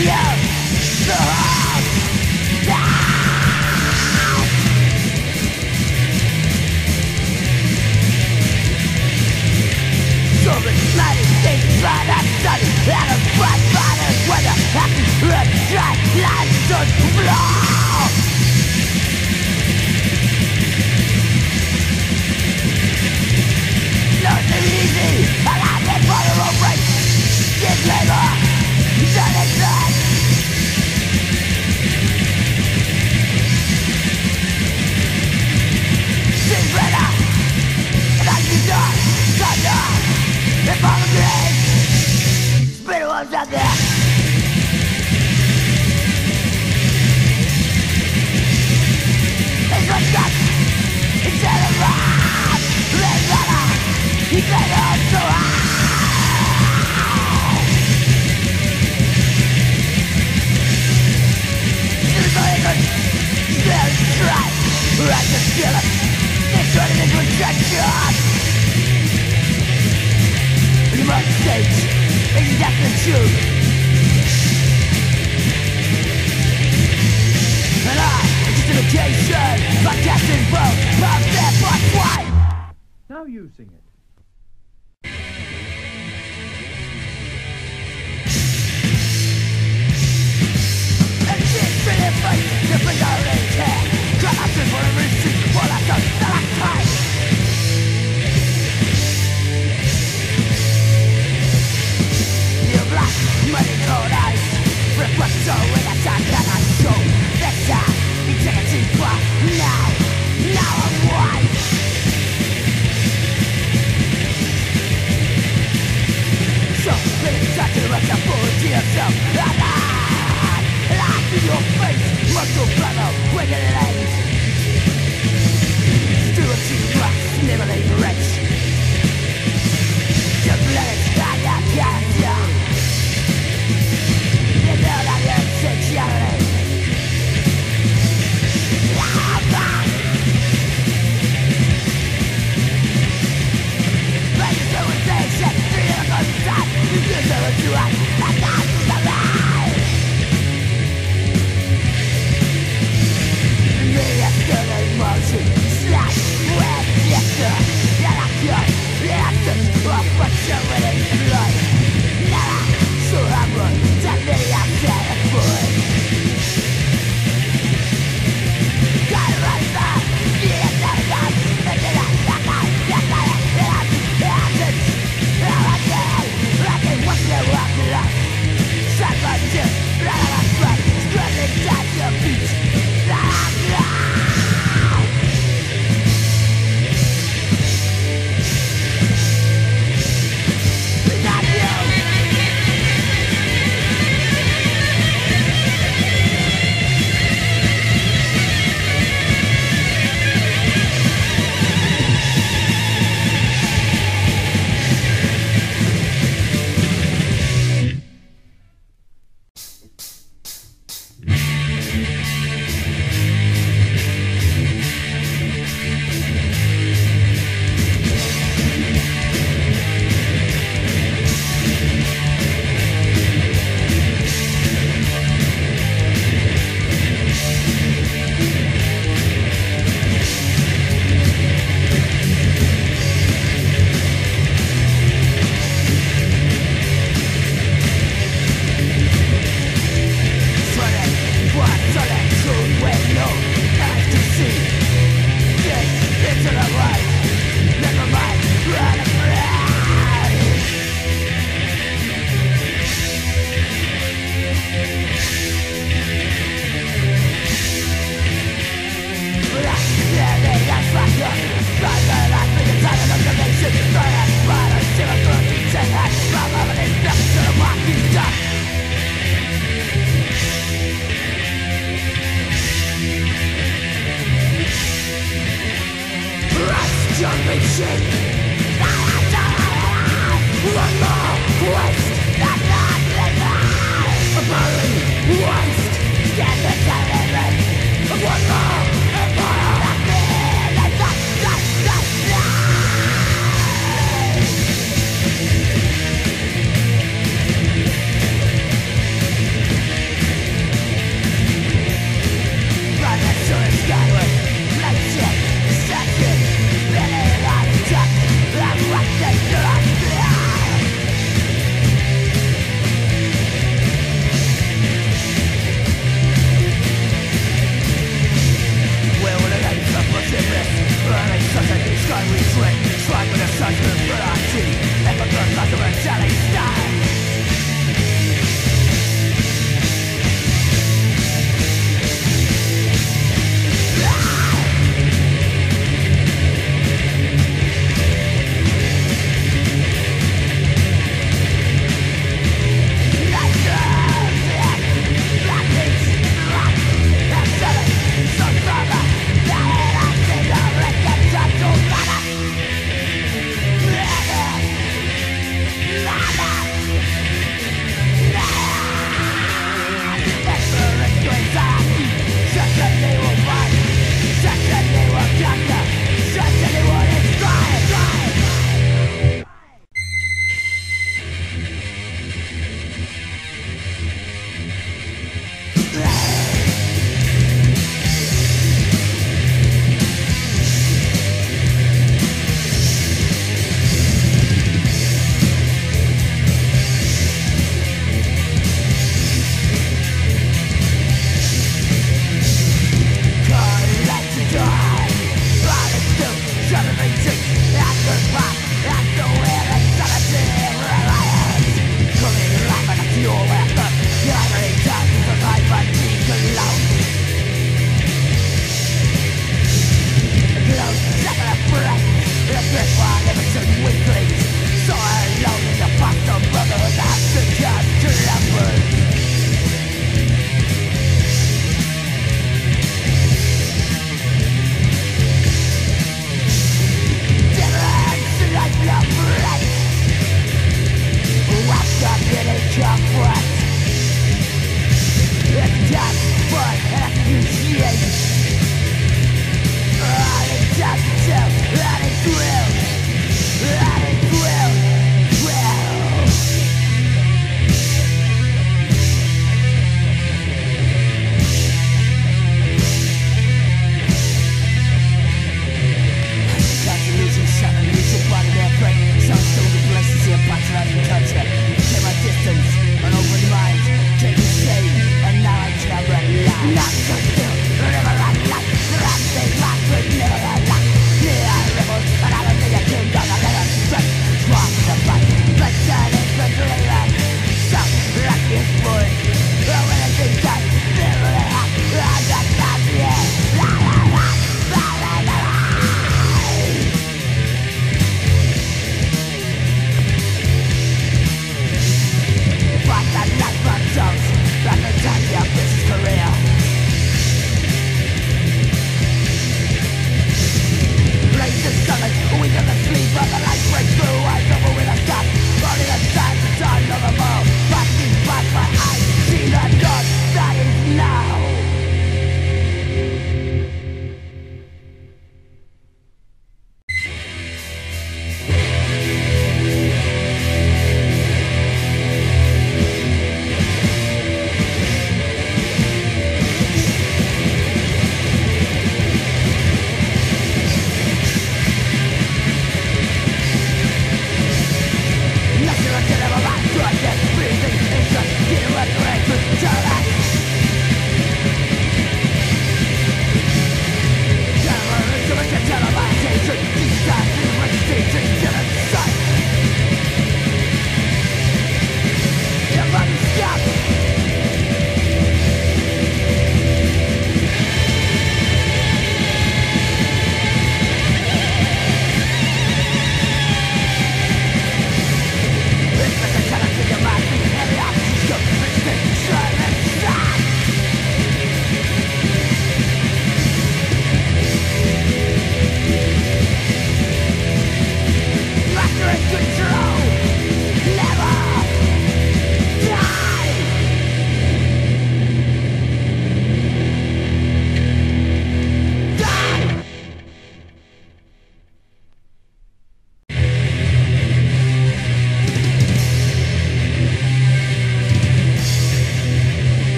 Yeah!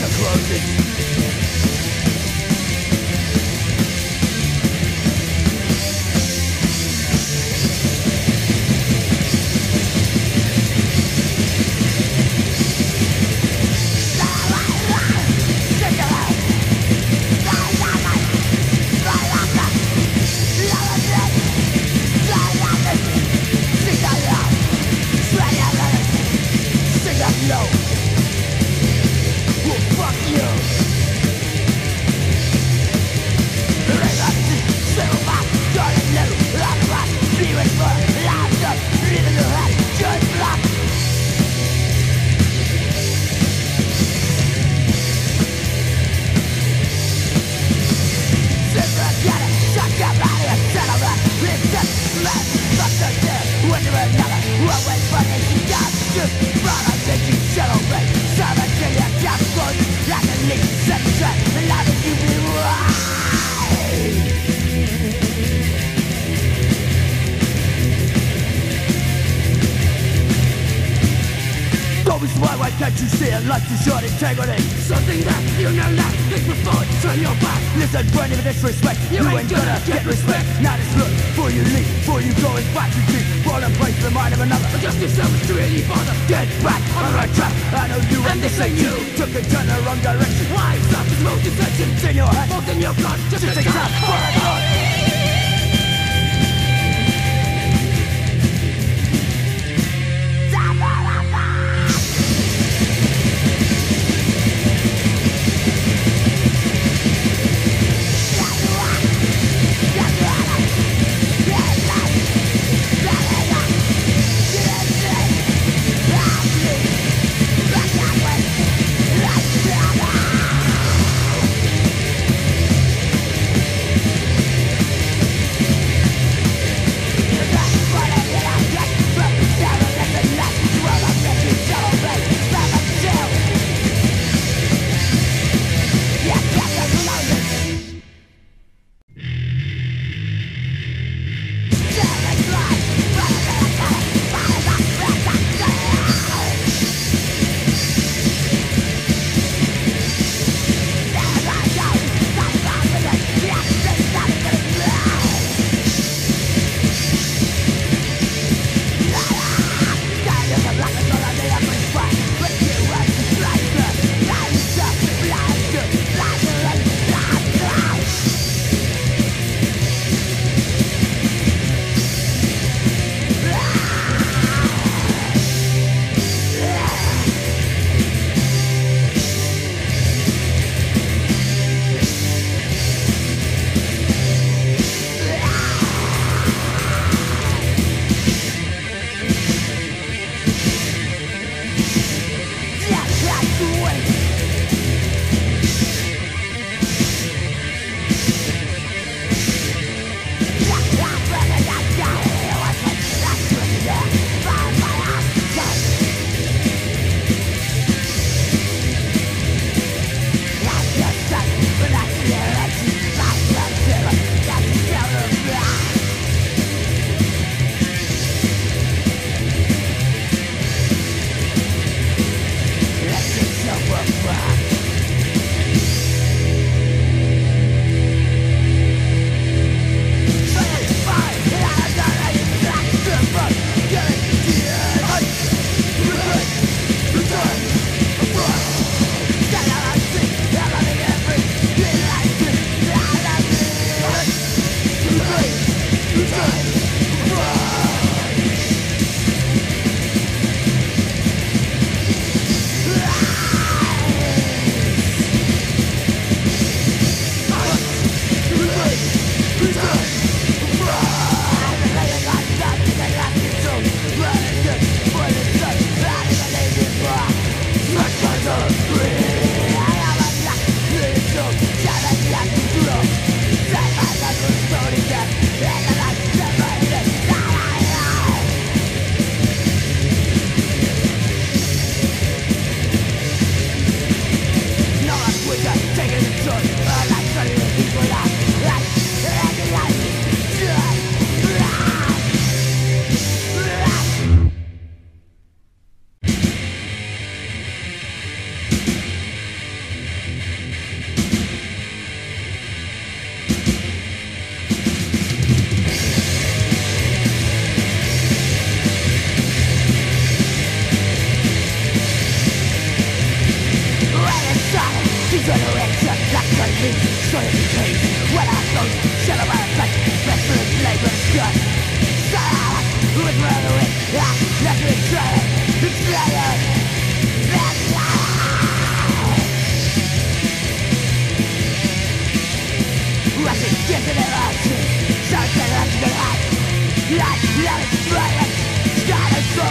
the closing. See it like integrity Something that you know not think before you turn your back. Listen, burn with disrespect. You ain't gonna get respect. Now just look, before you leave Before you go and fight you deep Fall and break the mind of another. But just yourself is really bother Get back on the right track. I know you And this ain't you. Took a turn the wrong direction. Why stop this It's in your head. Both in your blood. Just Just a take time for a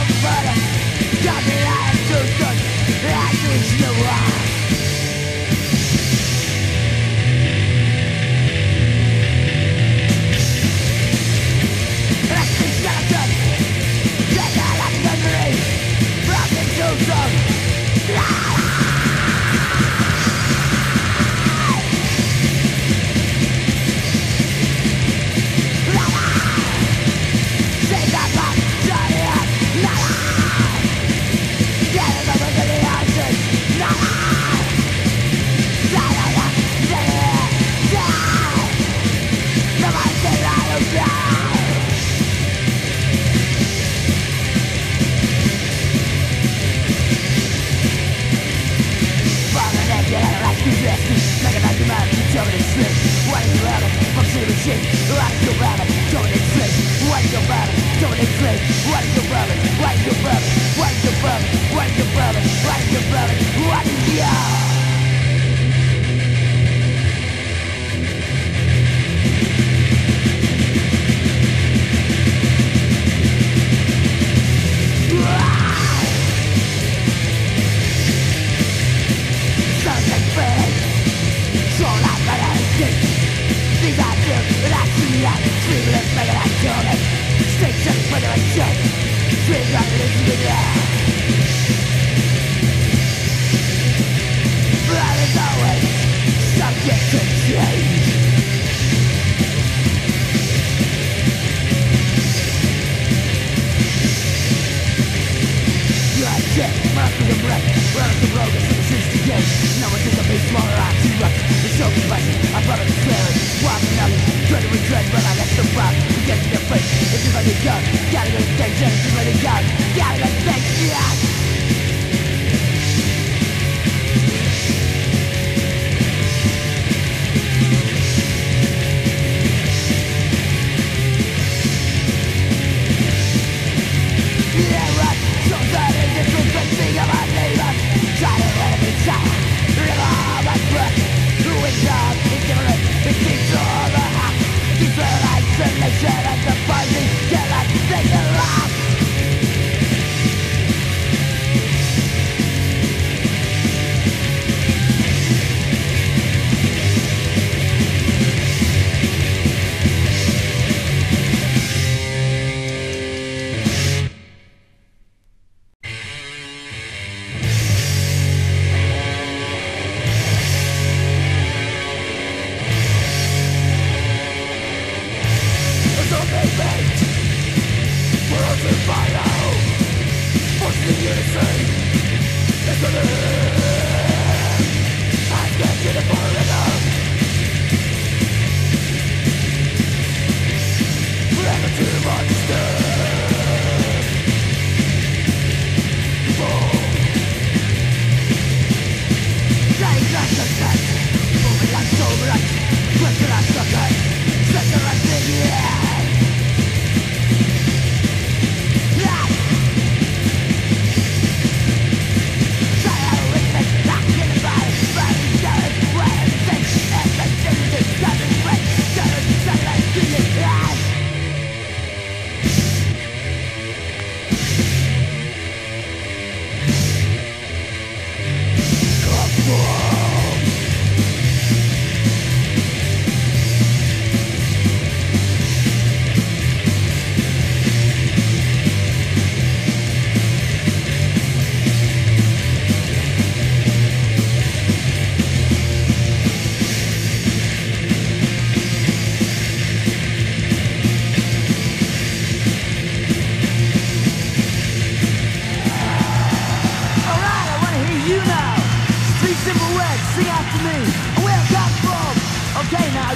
thought Yeah. Isolation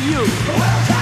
you. Welcome.